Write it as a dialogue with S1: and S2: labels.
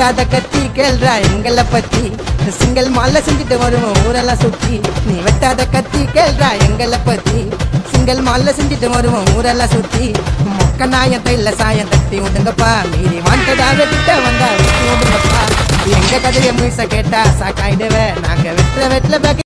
S1: வெட்டாத கத்தி கேள்றா எங்களை பத்தி. சிங்கிள் மால்ல செஞ்சுட்டு வருவோம் ஊரெல்லாம் சுத்தி. நீ வெட்டாத கத்தி கேள்றா எங்களை பத்தி. சிங்கிள் மால்ல செஞ்சுட்டு வருவோம் ஊரெல்லாம் சுத்தி. மொக்க நாயம் தைல சாயம் தட்டி விடுங்கப்பா மீறி வாண்டதாக கிட்ட வந்தா விட்டு விடுங்கப்பா எங்க கதையை முயச கேட்டா சாக்காயிடுவேன் நாங்க வெட்டுற வெட்டில